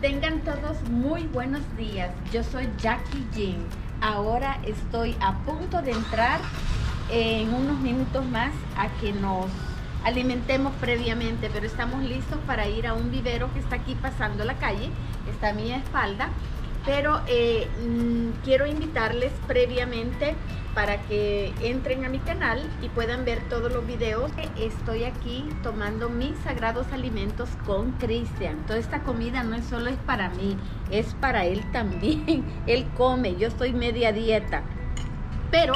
Tengan todos muy buenos días. Yo soy Jackie Jean. Ahora estoy a punto de entrar en unos minutos más a que nos alimentemos previamente, pero estamos listos para ir a un vivero que está aquí pasando la calle, está a mi espalda. Pero eh, mm, quiero invitarles previamente para que entren a mi canal y puedan ver todos los videos. Estoy aquí tomando mis sagrados alimentos con Cristian. Toda esta comida no es solo es para mí, es para él también. Él come, yo estoy media dieta. Pero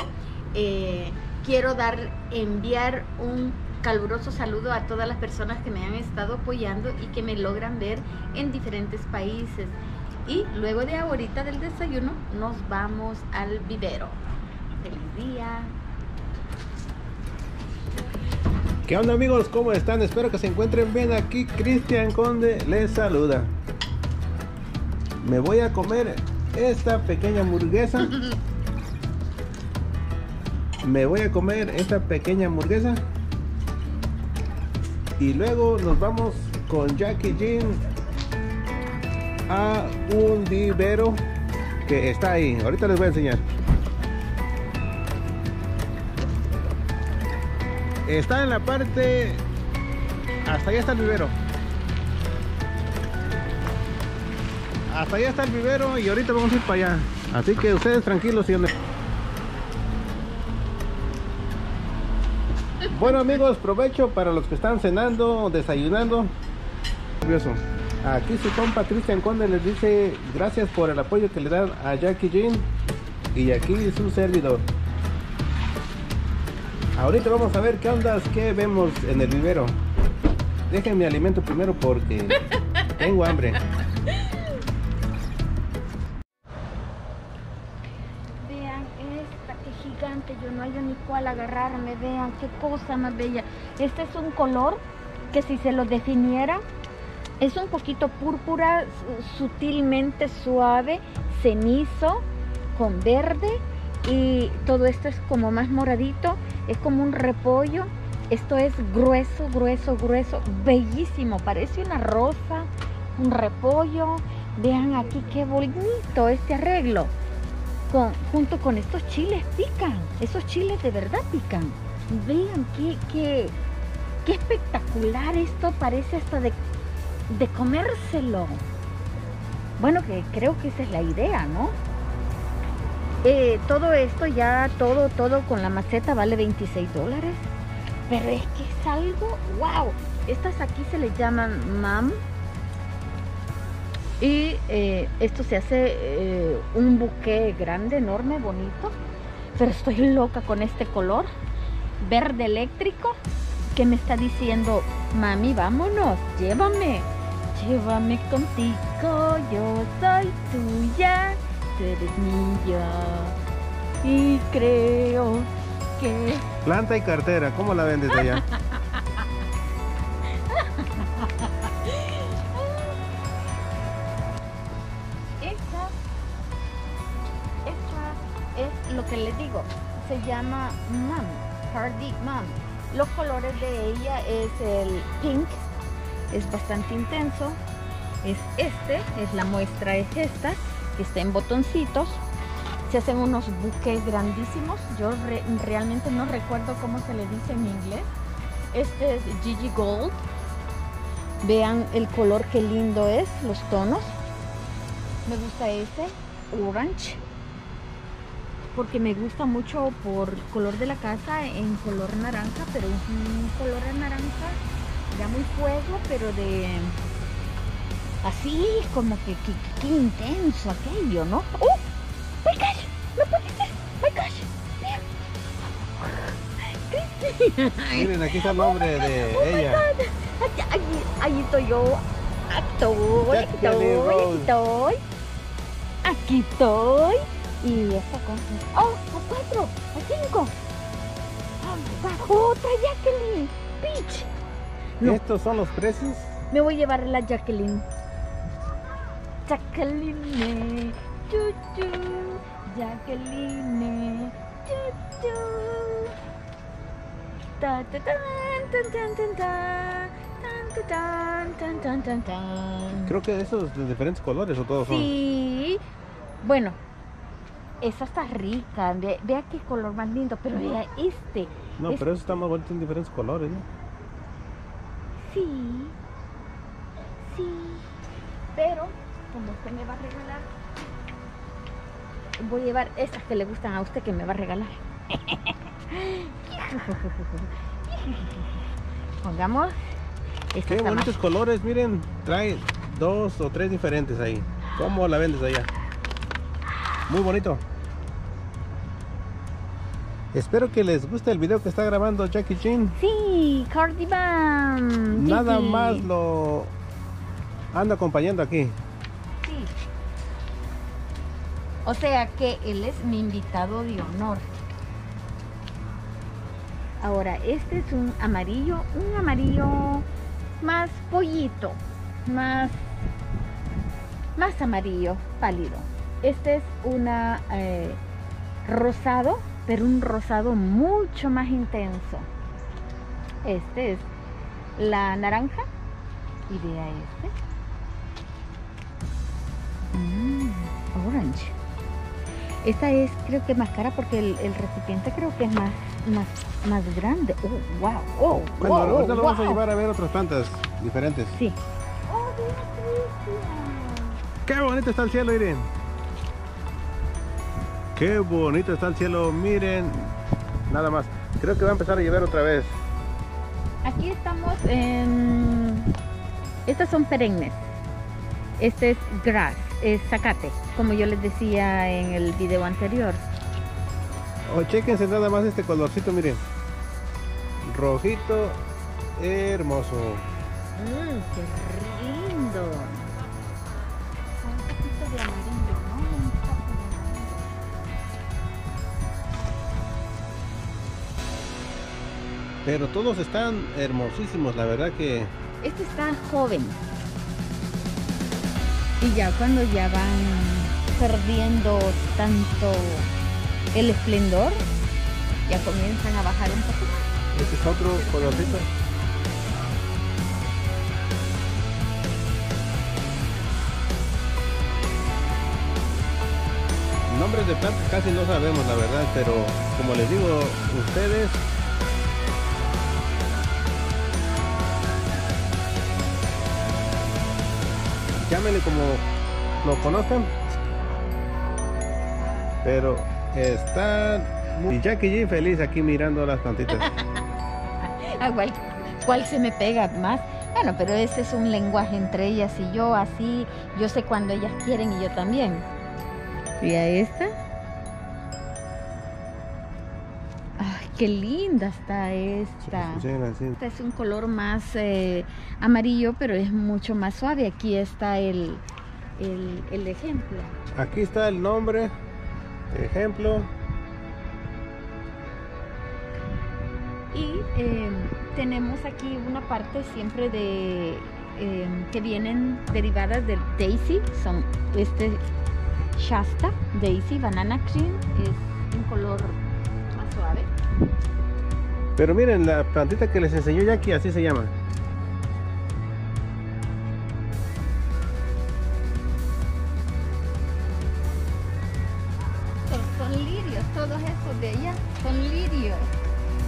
eh, quiero dar, enviar un caluroso saludo a todas las personas que me han estado apoyando y que me logran ver en diferentes países. Y luego de ahorita del desayuno nos vamos al vivero. Feliz día. ¿Qué onda amigos? ¿Cómo están? Espero que se encuentren bien aquí. Cristian Conde les saluda. Me voy a comer esta pequeña hamburguesa. Me voy a comer esta pequeña hamburguesa. Y luego nos vamos con Jackie Jean a un vivero que está ahí. Ahorita les voy a enseñar. Está en la parte... Hasta allá está el vivero. Hasta allá está el vivero y ahorita vamos a ir para allá. Así que ustedes tranquilos y Bueno amigos, provecho para los que están cenando, desayunando. Aquí su compa Cristian Conde les dice gracias por el apoyo que le dan a Jackie Jean y aquí su servidor. Ahorita vamos a ver qué ondas, qué vemos en el vivero. Dejen mi alimento primero porque tengo hambre. Vean esta, que gigante, yo no hay ni cuál agarrarme, vean qué cosa más bella. Este es un color que si se lo definiera, es un poquito púrpura, sutilmente suave, cenizo, con verde y todo esto es como más moradito, es como un repollo. Esto es grueso, grueso, grueso, bellísimo, parece una rosa, un repollo. Vean aquí qué bonito este arreglo. Con, junto con estos chiles pican, esos chiles de verdad pican. Vean qué, qué, qué espectacular esto, parece hasta de, de comérselo. Bueno, que creo que esa es la idea, ¿no? Eh, todo esto ya, todo, todo con la maceta vale 26 dólares. Pero es que es algo, wow. Estas aquí se les llaman mam. Y eh, esto se hace eh, un buque grande, enorme, bonito. Pero estoy loca con este color. Verde eléctrico. Que me está diciendo, mami, vámonos, llévame. Llévame contigo, yo soy tuya tú eres mía y creo que... Planta y cartera, ¿cómo la vendes allá? esta, esta es lo que les digo, se llama Mom, Hardy Mom. Los colores de ella es el pink, es bastante intenso, es este, es la muestra, es esta, que está en botoncitos. Se hacen unos buques grandísimos. Yo realmente no recuerdo cómo se le dice en inglés. Este es Gigi Gold. Vean el color que lindo es, los tonos. Me gusta este, orange. Porque me gusta mucho por color de la casa en color naranja, pero un color naranja ya muy fuego, pero de Así como que, que, intenso aquello, ¿no? ¡Oh! ¡My gosh! ¡No puede ser! ¡My gosh! Miren, aquí está el nombre de oh ella. Ahí, ahí estoy yo. Estoy, estoy, estoy. Aquí estoy. Y esta cosa. ¡Oh! ¡A cuatro! ¡A cinco! ¡Otra Jacqueline! ¡Peach! No. ¿Estos son los precios? Me voy a llevar la Jacqueline. Jacqueline, chuchu, Jacqueline, chuchu. Ta ta tan tan tan tan tan tan tan, tan, tan, tan, tan. Creo que esos de diferentes colores o todos son. Sí. Bueno, esa está rica. Ve- Vea qué color más lindo, pero vea este. No, pero eso está más bonito en diferentes colores, ¿no? Sí. Sí. Pero, como usted me va a regalar, voy a llevar estas que le gustan a usted que me va a regalar. Pongamos. Qué más- bonitos colores, miren. Trae dos o tres diferentes ahí. ¿Cómo la vendes allá? Muy bonito. Espero que les guste el video que está grabando Jackie Chan. Sí, cardigan. Nada Gigi. más lo ando acompañando aquí. Sí. O sea que él es mi invitado de honor. Ahora, este es un amarillo, un amarillo más pollito, más, más amarillo, pálido. Este es una eh, rosado, pero un rosado mucho más intenso. Este es la naranja y vea este. Mm, orange. Esta es creo que más cara porque el, el recipiente creo que es más, más, más grande. Oh, wow. Oh, Bueno, wow, ahorita lo vamos a llevar a ver otras plantas diferentes. Sí. Oh, Cristian. Qué bonito está el cielo, miren. Qué bonito está el cielo, miren. Nada más. Creo que va a empezar a llover otra vez. Aquí estamos en... Estas son perennes. Este es grass, es zacate, como yo les decía en el video anterior. Oh, chéquense nada más este colorcito, miren. Rojito, hermoso. Mmm, qué lindo. Pero todos están hermosísimos, la verdad que Este está joven. Y ya cuando ya van perdiendo tanto el esplendor, ya comienzan a bajar un poco este es otro colorcito. Nombres de plantas casi no sabemos, la verdad, pero como les digo, ustedes llámenle como lo conozcan. Pero están muy... Y Jackie G feliz aquí mirando las plantitas. Ah, ¿cuál, cuál se me pega más? Bueno, pero ese es un lenguaje entre ellas y yo, así yo sé cuando ellas quieren y yo también. ¿Y a esta? Qué linda está esta. Es un color más eh, amarillo, pero es mucho más suave. Aquí está el, el, el ejemplo. Aquí está el nombre, ejemplo. Y eh, tenemos aquí una parte siempre de eh, que vienen derivadas del Daisy, son este Shasta, Daisy, Banana Cream, es un color suave. Pero miren, la plantita que les enseñó Jackie, así se llama. Son, son lirios, todos esos de allá son lirios.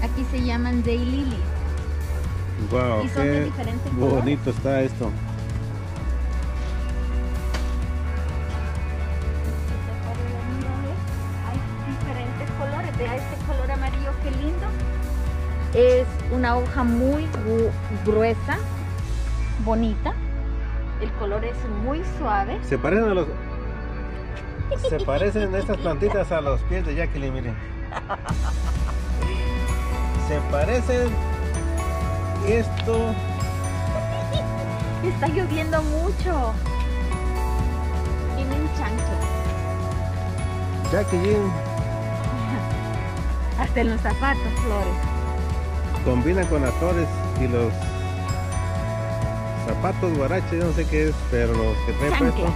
Aquí se llaman daylilies. Wow, Y son de diferentes colores. bonito está esto. Hay diferentes colores. Vea este Es una hoja muy gru- gruesa, bonita. El color es muy suave. Se parecen a los. Se parecen estas plantitas a los pies de Jacqueline, miren. Se parecen. Esto. Está lloviendo mucho. Tiene un chancho. Jacqueline Hasta en los zapatos, flores combinan con actores y los zapatos guaraches, no sé qué es, pero los que trae puesto.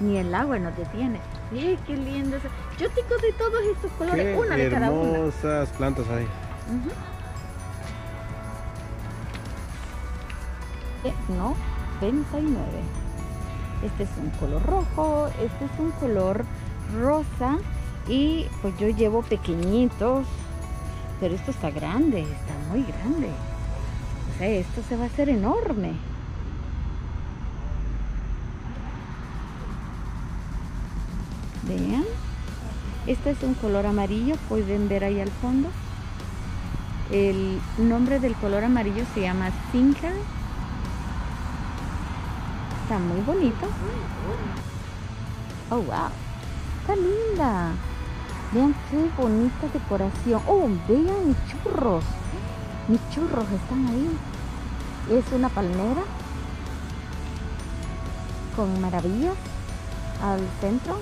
Ni el agua no te tiene. Qué lindo. Yo tengo de todos estos colores, qué una de cada. Hermosas plantas hay. Eh, no, 29. Este es un color rojo, este es un color rosa, y pues yo llevo pequeñitos, pero esto está grande, está muy grande. O sea, esto se va a hacer enorme. Vean. Este es un color amarillo, pueden ver ahí al fondo. El nombre del color amarillo se llama Sinker. Está muy bonito. Oh, wow. Está linda. Vean qué bonita decoración. Oh, vean mis churros. Mis churros están ahí. Es una palmera con maravillas al centro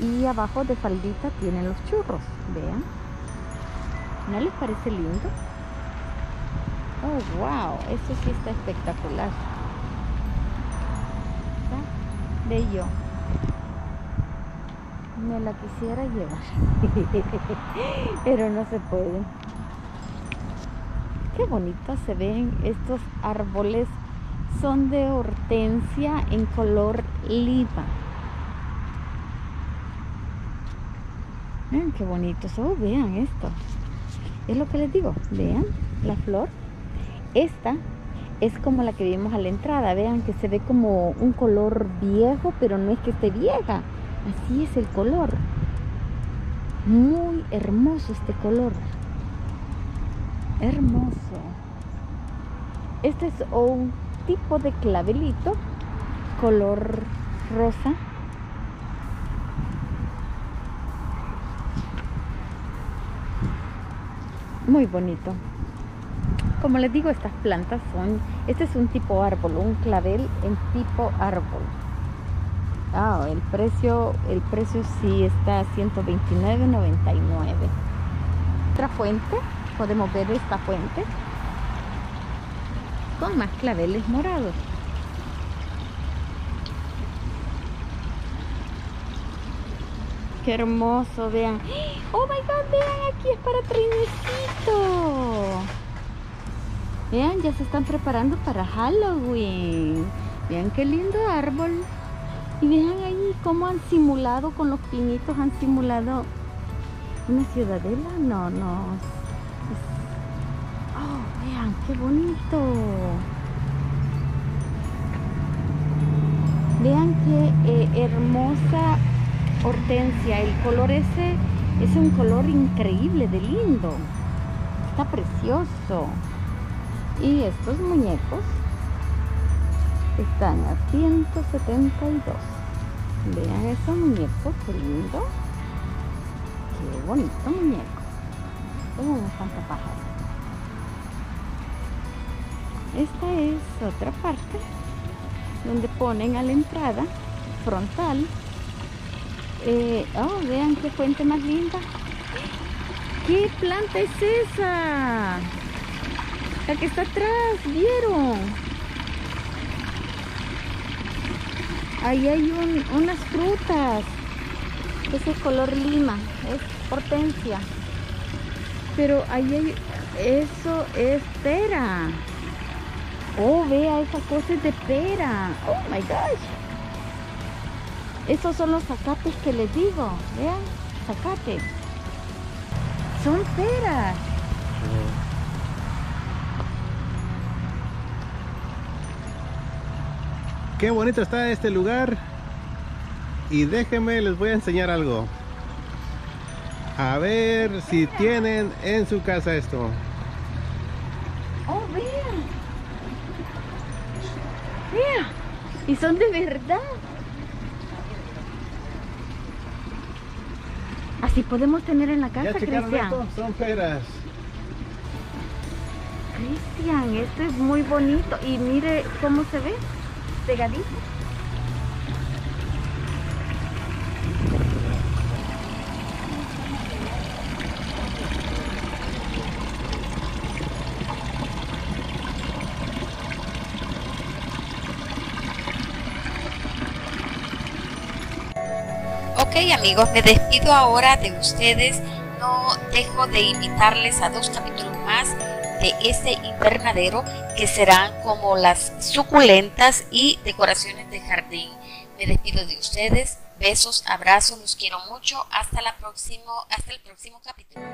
y abajo de faldita tienen los churros. Vean. ¿No les parece lindo? Oh, wow. Esto sí está espectacular. Está bello. Me la quisiera llevar. Pero no se puede. Qué bonitos se ven estos árboles. Son de hortensia en color lima. Vean qué bonitos. Oh, vean esto. Es lo que les digo. Vean la flor. Esta es como la que vimos a la entrada. Vean que se ve como un color viejo, pero no es que esté vieja. Así es el color. Muy hermoso este color. Hermoso. Este es un tipo de clavelito color rosa muy bonito. Como les digo, estas plantas son, este es un tipo árbol, un clavel en tipo árbol. Ah, el precio, el precio sí está a 129.99. Otra fuente, podemos ver esta fuente con más claveles morados. Qué hermoso, vean. Oh my god, vean, aquí es para trinecito. Vean, ya se están preparando para Halloween. Vean qué lindo árbol. Y vean ahí cómo han simulado con los pinitos, han simulado una ciudadela. No, no. Oh, vean, qué bonito. Vean qué eh, hermosa hortensia. El color ese es un color increíble de lindo. Está precioso. Y estos muñecos están a 172. Vean esos muñecos, qué lindo. Qué bonito muñeco. Tengo un pájaro. Esta es otra parte donde ponen a la entrada frontal eh, oh, vean qué fuente más linda. ¿Qué planta es esa? La que está atrás, ¿vieron? Ahí hay unas frutas. Ese es color lima, es hortensia. Pero ahí hay, eso es pera. Oh, vea, esa cosa es de pera. Oh my gosh. Estos son los zacates que les digo. Vean, zacates. Son peras. Qué bonito está este lugar. Y déjenme, les voy a enseñar algo. A ver si tienen en su casa esto. Oh, vean. Vean. Y son de verdad. Así podemos tener en la casa, Cristian. Son peras. Cristian, esto es muy bonito. Y mire cómo se ve, pegadito. amigos, me despido ahora de ustedes. No dejo de invitarles a dos capítulos más de este invernadero que serán como las suculentas y decoraciones de jardín. Me despido de ustedes. Besos, abrazos, los quiero mucho. Hasta la próxima, hasta el próximo capítulo.